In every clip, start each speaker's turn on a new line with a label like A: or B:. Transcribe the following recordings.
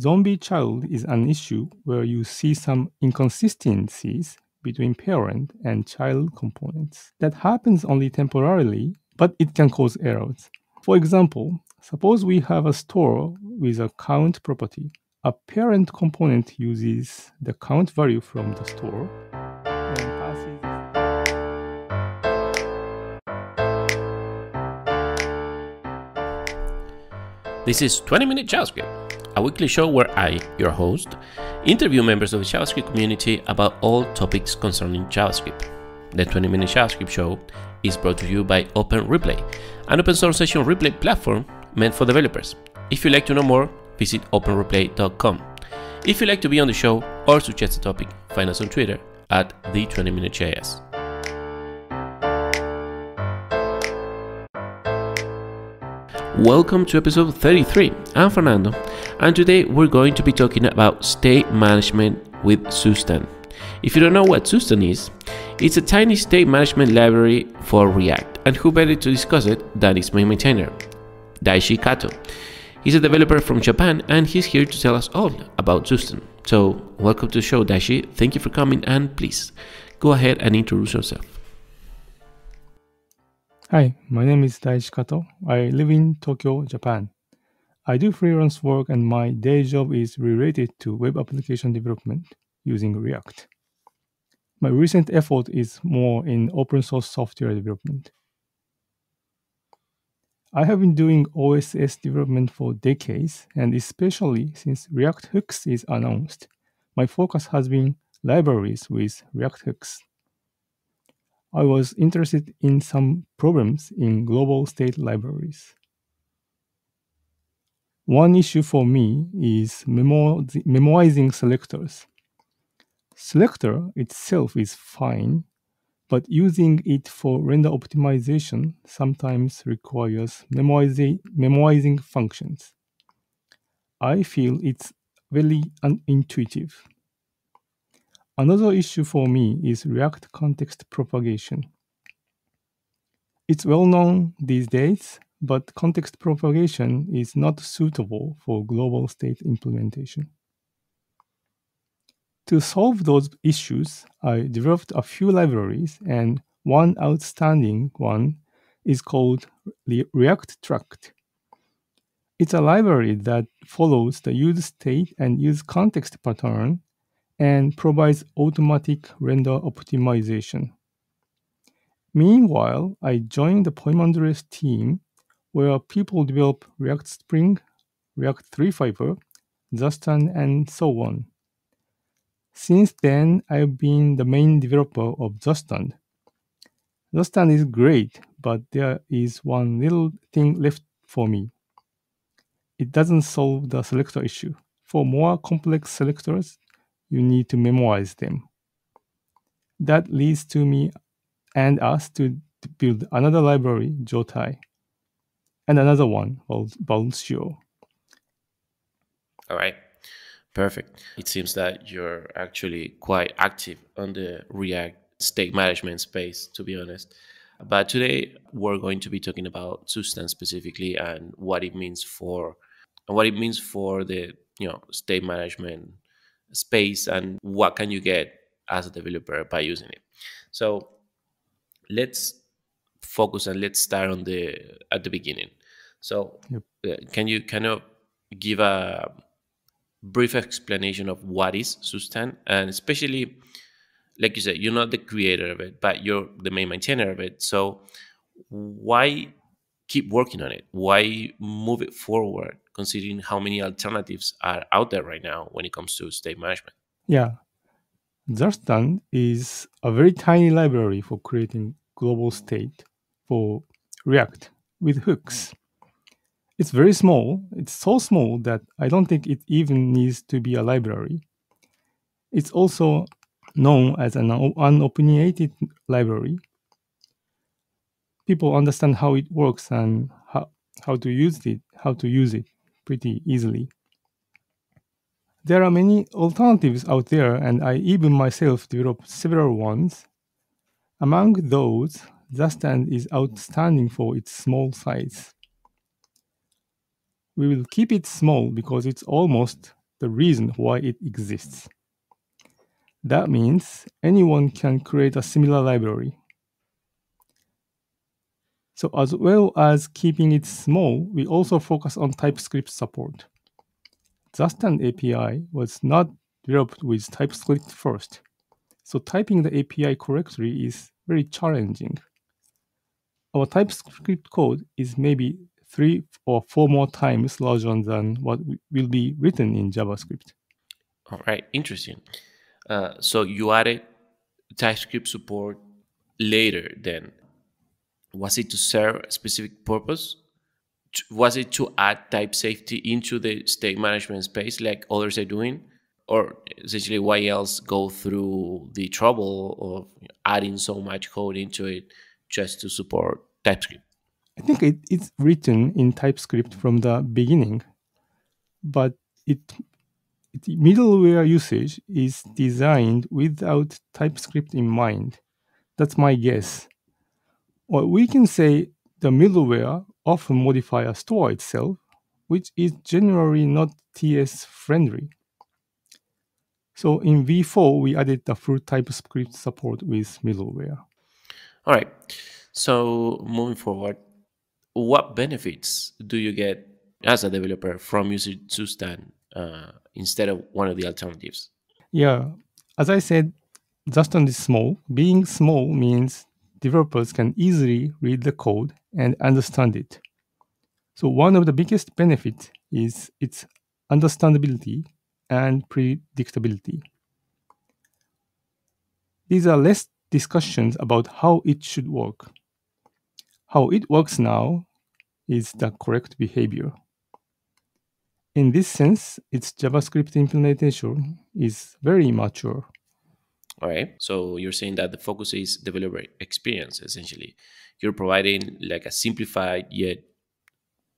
A: Zombie child is an issue where you see some inconsistencies between parent and child components. That happens only temporarily, but it can cause errors. For example, suppose we have a store with a count property. A parent component uses the count value from the store
B: This is 20 Minute JavaScript, a weekly show where I, your host, interview members of the JavaScript community about all topics concerning JavaScript. The 20 Minute JavaScript Show is brought to you by Open Replay, an open source session replay platform meant for developers. If you'd like to know more, visit openreplay.com. If you'd like to be on the show or suggest a topic, find us on Twitter at the20minutejs. Welcome to episode 33. I'm Fernando, and today we're going to be talking about state management with Zustand. If you don't know what Zustand is, it's a tiny state management library for React, and who better to discuss it than its main maintainer, Daishi Kato. He's a developer from Japan, and he's here to tell us all about Zustand. So, welcome to the show, Daishi. Thank you for coming, and please go ahead and introduce yourself.
A: Hi, my name is Daishi Kato. I live in Tokyo, Japan. I do freelance work and my day job is related to web application development using React. My recent effort is more in open source software development. I have been doing OSS development for decades, and especially since React Hooks is announced, my focus has been libraries with React Hooks. I was interested in some problems in global state libraries. One issue for me is memo- memoizing selectors. Selector itself is fine, but using it for render optimization sometimes requires memoizing, memoizing functions. I feel it's very unintuitive. Another issue for me is React context propagation. It's well known these days, but context propagation is not suitable for global state implementation. To solve those issues, I developed a few libraries, and one outstanding one is called React Tracked. It's a library that follows the use state and use context pattern and provides automatic render optimization. Meanwhile, I joined the Poimandres team where people develop React Spring, React 3 Fiber, Zustand, and so on. Since then, I've been the main developer of Zustand. Zustand is great, but there is one little thing left for me. It doesn't solve the selector issue. For more complex selectors, you need to memorize them. That leads to me and us to build another library, Jotai, and another one called Valtio.
B: All right. Perfect. It seems that you're actually quite active on the React state management space, to be honest. But today we're going to be talking about Zustand specifically and what it means for and what it means for the you know state management space and what can you get as a developer by using it. So let's focus and let's start on the at the beginning. So yep. uh, can you kind of give a brief explanation of what is Zustand and especially like you said you're not the creator of it but you're the main maintainer of it so why keep working on it why move it forward considering how many alternatives are out there right now when it comes to state management
A: yeah Zustand is a very tiny library for creating global state for react with hooks it's very small. It's so small that I don't think it even needs to be a library. It's also known as an unopinionated library. People understand how it works and how, how to use it, how to use it pretty easily. There are many alternatives out there, and I even myself developed several ones. Among those, Zustand is outstanding for its small size we will keep it small because it's almost the reason why it exists. That means anyone can create a similar library. So as well as keeping it small, we also focus on TypeScript support. Zustand API was not developed with TypeScript first. So typing the API correctly is very challenging. Our TypeScript code is maybe three or four more times larger than what will be written in JavaScript.
B: All right, interesting. Uh, so you added TypeScript support later then. Was it to serve a specific purpose? Was it to add type safety into the state management space like others are doing? Or essentially, why else go through the trouble of adding so much code into it just to support TypeScript?
A: I think it, it's written in TypeScript from the beginning, but it, it middleware usage is designed without TypeScript in mind. That's my guess. Or we can say the middleware often modify a store itself, which is generally not TS friendly. So in V4, we added the full TypeScript support with middleware.
B: All right. So moving forward, what benefits do you get as a developer from using Zustand uh, instead of one of the alternatives?
A: Yeah, as I said, Zustand is small. Being small means developers can easily read the code and understand it. So one of the biggest benefits is its understandability and predictability. These are less discussions about how it should work. How it works now is the correct behavior. In this sense, its JavaScript implementation is very mature.
B: All right. So you're saying that the focus is developer experience, essentially. You're providing like a simplified yet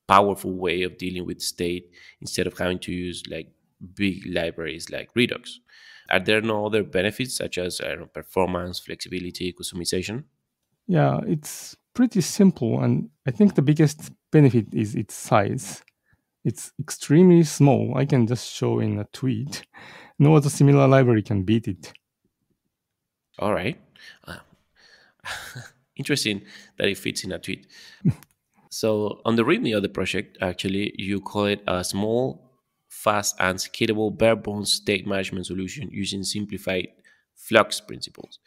B: powerful way of dealing with state instead of having to use like big libraries like Redux. Are there no other benefits such as know, performance, flexibility, customization?
A: Yeah, it's pretty simple, and I think the biggest benefit is its size. It's extremely small. I can just show in a tweet. No other similar library can beat it.
B: All right. Uh, interesting that it fits in a tweet. so on the README of the project, actually, you call it a small, fast, and scalable bare bones state management solution using simplified Flux principles.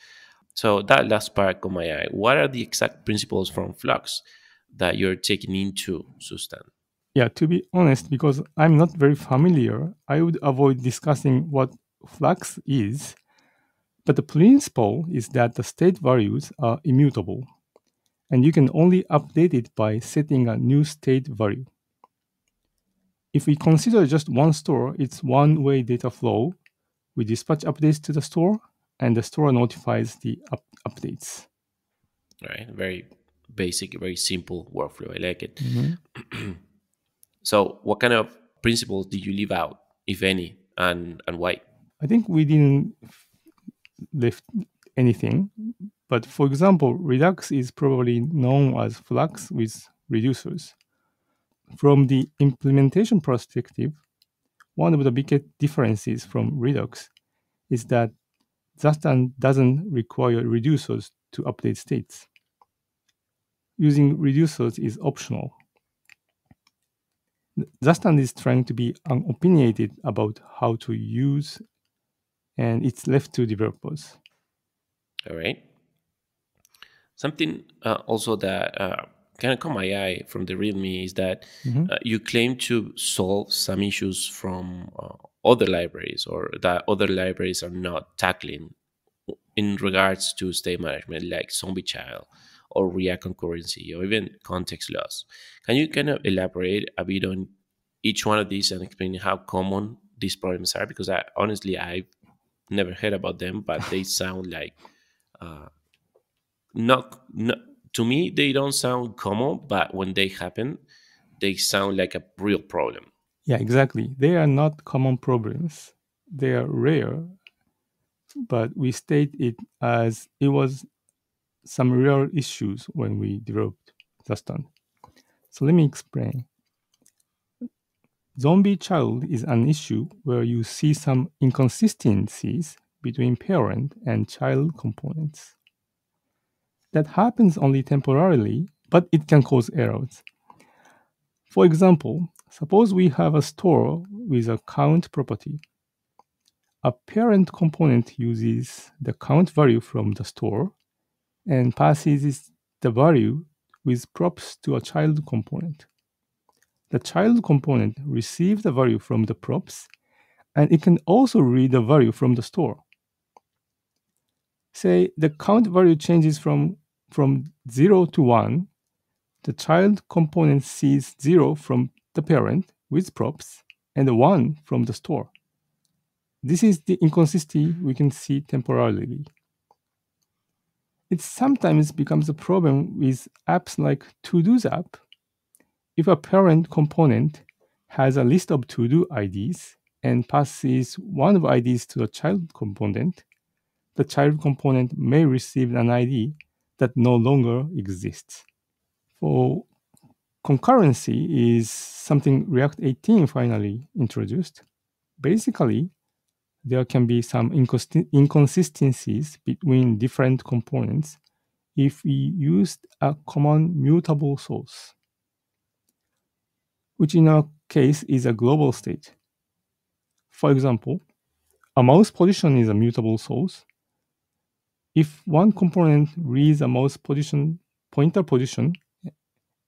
B: So that last part caught my eye. What are the exact principles from Flux that you're taking into Zustand?
A: Yeah, to be honest, because I'm not very familiar, I would avoid discussing what Flux is but the principle is that the state values are immutable, and you can only update it by setting a new state value. If we consider just one store, it's one way data flow. We dispatch updates to the store, and the store notifies the up- updates.
B: Right, very basic, very simple workflow. I like it. Mm-hmm. so, what kind of principles did you leave out, if any, and, and why?
A: I think we didn't left anything. But for example, Redux is probably known as Flux with reducers. From the implementation perspective, one of the biggest differences from Redux is that Zustand doesn't require reducers to update states. Using reducers is optional. Zustand is trying to be unopinionated about how to use and it's left to developers.
B: All right. Something uh, also that uh, kind of caught my eye from the README is that mm-hmm. uh, you claim to solve some issues from uh, other libraries or that other libraries are not tackling in regards to state management, like Zombie Child or React concurrency or even context loss. Can you kind of elaborate a bit on each one of these and explain how common these problems are? Because I honestly I've never heard about them, but they sound like uh, not, not to me they don't sound common, but when they happen, they sound like a real problem.
A: Yeah, exactly. They are not common problems. They are rare, but we state it as it was some real issues when we developed Zustand. So let me explain. Zombie child is an issue where you see some inconsistencies between parent and child components. That happens only temporarily, but it can cause errors. For example, suppose we have a store with a count property. A parent component uses the count value from the store and passes the value with props to a child component. The child component receives the value from the props and it can also read the value from the store. Say the count value changes from, from 0 to 1, the child component sees 0 from the parent with props and 1 from the store. This is the inconsistency we can see temporarily. It sometimes becomes a problem with apps like To-Do's app. If a parent component has a list of to-do IDs and passes one of IDs to the child component, the child component may receive an ID that no longer exists. For concurrency is something React 18 finally introduced. Basically, there can be some inconsistencies between different components if we used a common mutable source, which in our case is a global state. For example, a mouse position is a mutable source. If one component reads a mouse position pointer position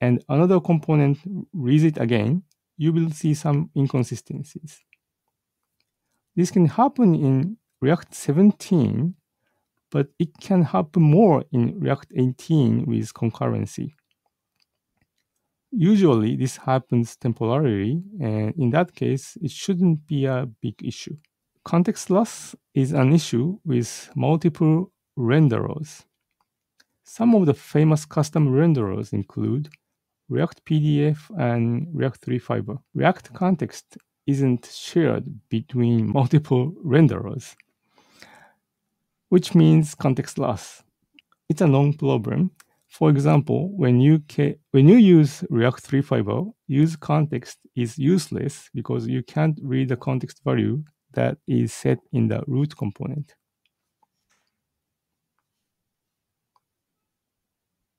A: and another component reads it again, you will see some inconsistencies. This can happen in React 17, but it can happen more in React 18 with concurrency. Usually, this happens temporarily, and in that case, it shouldn't be a big issue. Context loss is an issue with multiple renderers. Some of the famous custom renderers include React PDF and React 3 Fiber. React Context isn't shared between multiple renderers, which means context loss. It's a known problem. For example, when you, when you use React 3 Fiber, use context is useless because you can't read the context value that is set in the root component.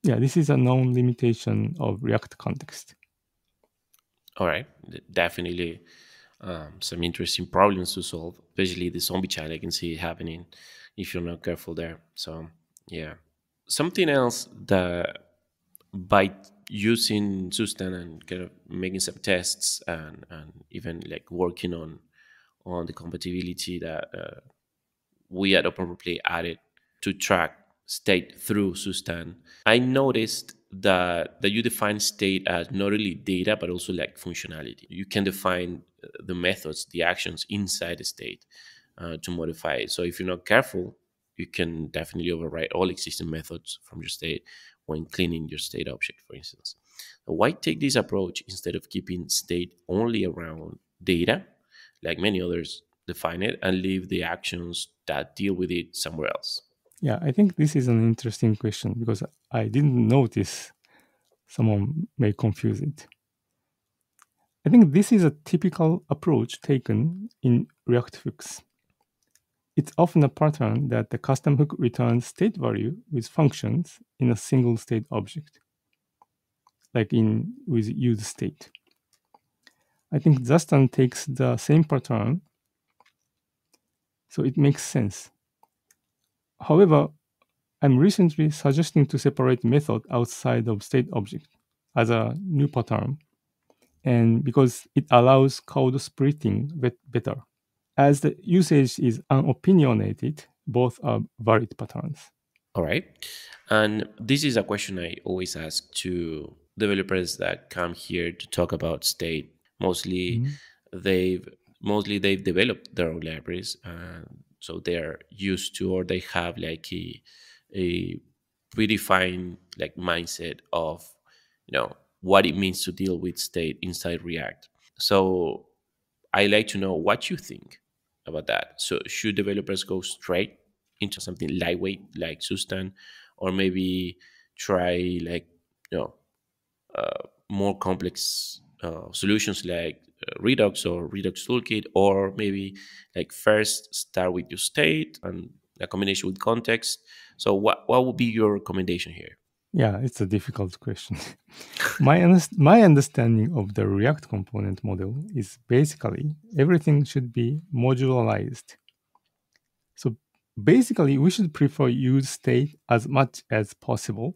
A: Yeah, this is a known limitation of React context.
B: All right, definitely um, some interesting problems to solve, especially the zombie child. I can see happening if you're not careful there. So, yeah. Something else that by using Zustand and kind of making some tests and, and even like working on on the compatibility that uh, we at OpenReplay added to track state through Zustand, I noticed that that you define state as not only data but also like functionality. You can define uh, the methods, the actions inside the state uh, to modify it. So if you're not careful, you can definitely overwrite all existing methods from your state when cleaning your state object, for instance. Why take this approach instead of keeping state only around data, like many others define it, and leave the actions that deal with it somewhere else?
A: Yeah, I think this is an interesting question because I didn't notice someone may confuse it. I think this is a typical approach taken in React hooks. It's often a pattern that the custom hook returns state value with functions in a single state object, like in with use state. I think Zustand takes the same pattern, so it makes sense. However, I'm recently suggesting to separate method outside of state object as a new pattern, and because it allows code splitting better. As the usage is unopinionated, both are valid patterns.
B: All right. And this is a question I always ask to developers that come here to talk about state. Mostly mm-hmm. they've mostly they've developed their own libraries. Uh, so they're used to or they have like a, a predefined like mindset of you know what it means to deal with state inside react so i like to know what you think about that so should developers go straight into something lightweight like zustand or maybe try like you know uh, more complex uh, solutions like uh, Redux or Redux Toolkit, or maybe like first start with your state and a combination with context. So, what what would be your recommendation here?
A: Yeah, it's a difficult question. my, my understanding of the React component model is basically everything should be modularized. So basically, we should prefer use state as much as possible.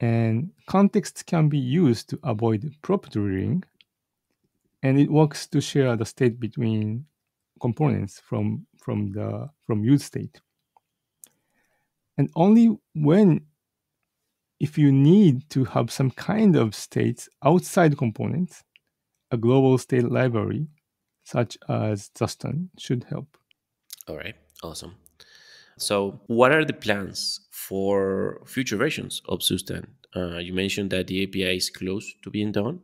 A: And context can be used to avoid prop drilling. And it works to share the state between components from, from the from use state. And only when if you need to have some kind of states outside components, a global state library such as Zustand should help.
B: All right, awesome. So, what are the plans for future versions of Zustand? Uh, you mentioned that the API is close to being done,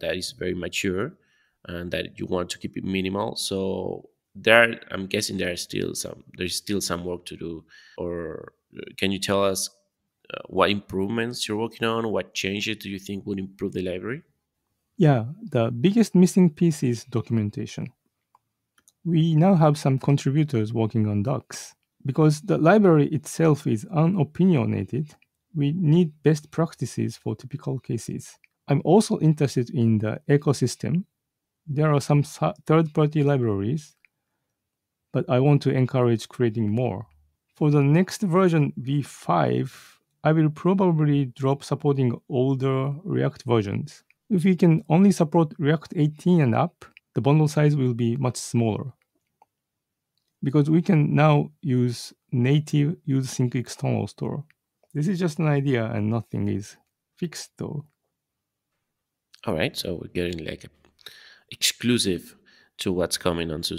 B: that is very mature, and that you want to keep it minimal. So, there, I'm guessing there are still some. There's still some work to do. Or can you tell us uh, what improvements you're working on? What changes do you think would improve the library?
A: Yeah, the biggest missing piece is documentation. We now have some contributors working on docs. Because the library itself is unopinionated, we need best practices for typical cases. I'm also interested in the ecosystem. There are some third party libraries, but I want to encourage creating more. For the next version v5, I will probably drop supporting older React versions. If we can only support React 18 and up, the bundle size will be much smaller. Because we can now use native use sync external store. This is just an idea and nothing is fixed though.
B: All right, so we're getting like exclusive to what's coming on. So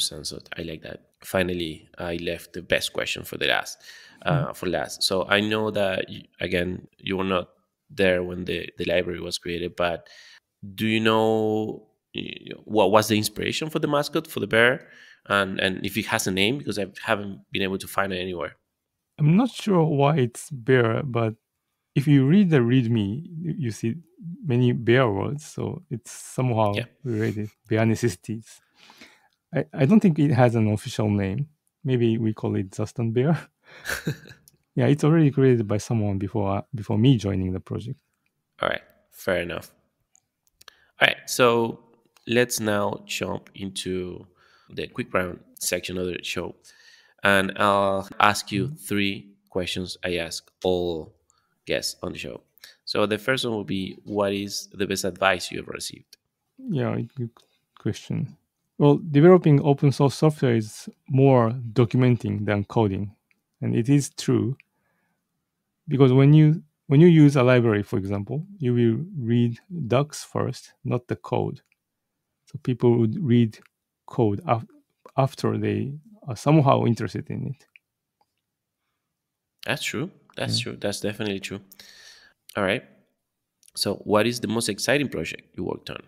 B: I like that. Finally, I left the best question for the last uh, mm. for last. So I know that again you were not there when the the library was created, but do you know what was the inspiration for the mascot for the bear, and and if it has a name because I haven't been able to find it anywhere.
A: I'm not sure why it's bear, but if you read the README, you see many bear words, so it's somehow yeah. related. Bear necessities. I, I don't think it has an official name. Maybe we call it Zustand Bear. yeah, it's already created by someone before uh, before me joining the project.
B: All right, fair enough. All right, so let's now jump into the quick round section of the show, and I'll ask you mm-hmm. three questions I ask all guests on the show. So the first one will be, what is the best advice you have received?
A: Yeah, good question. Well, developing open source software is more documenting than coding and it is true because when you when you use a library for example you will read docs first not the code. So people would read code af- after they are somehow interested in it.
B: That's true. That's yeah. true. That's definitely true. All right. So what is the most exciting project you worked on?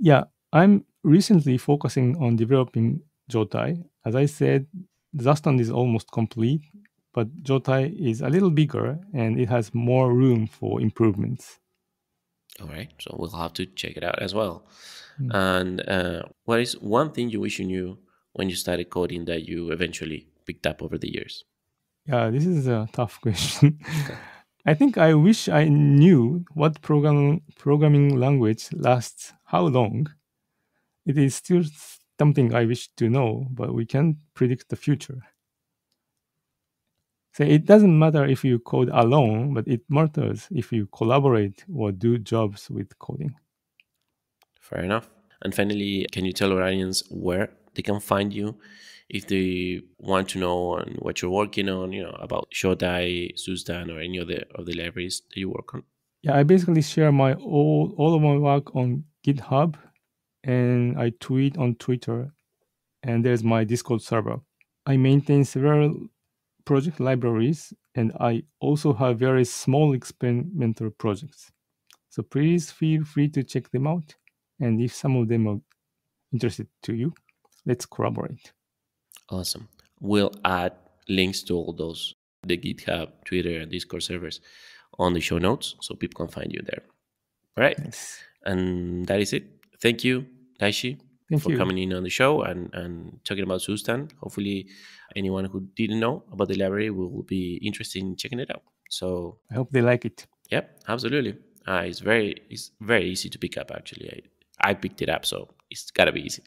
A: Yeah i'm recently focusing on developing jotai as i said Zustand is almost complete but Jotai is a little bigger and it has more room for improvements.
B: All right, so we'll have to check it out as well. Mm. And uh, what is one thing you wish you knew when you started coding that you eventually picked up over the years?
A: Yeah, this is a tough question. I think I wish I knew what program, programming language lasts how long. It is still something I wish to know, but we can't predict the future. So it doesn't matter if you code alone, but it matters if you collaborate or do jobs with coding.
B: Fair enough. And finally, can you tell our audience where they can find you if they want to know on what you're working on, you know, about Jotai, Zustand, or any other of the libraries that you work on?
A: Yeah, I basically share my all all of my work on GitHub, and I tweet on Twitter, and there's my Discord server. I maintain several project libraries, and I also have very small experimental projects. So please feel free to check them out. And if some of them are interested to you, let's collaborate.
B: Awesome. We'll add links to all those the GitHub, Twitter, and Discord servers on the show notes so people can find you there. All right. And that is it. Thank you, Daishi,
A: Thank
B: for
A: you.
B: coming in on the show and, and talking about Zustand. Hopefully, anyone who didn't know about the library will be interested in checking it out. So,
A: I hope they like it.
B: yep, absolutely. Uh, it's very it's very easy to pick up. Actually, I, I picked it up, so it's gotta be easy.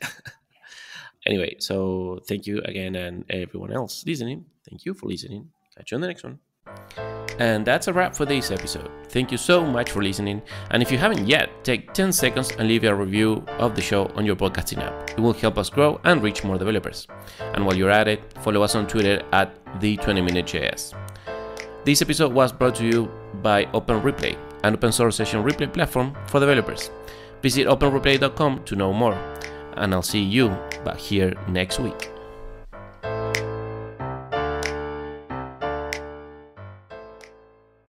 B: anyway, so thank you again, and everyone else listening. Thank you for listening. Catch you on the next one. And that's a wrap for this episode. Thank you so much for listening. And if you haven't yet, take 10 seconds and leave a review of the show on your podcasting app. It will help us grow and reach more developers. And while you're at it, follow us on Twitter at the 20 Minute JS. This episode was brought to you by Open Replay, an open source session replay platform for developers. Visit openreplay.com to know more. And I'll see you back here next week.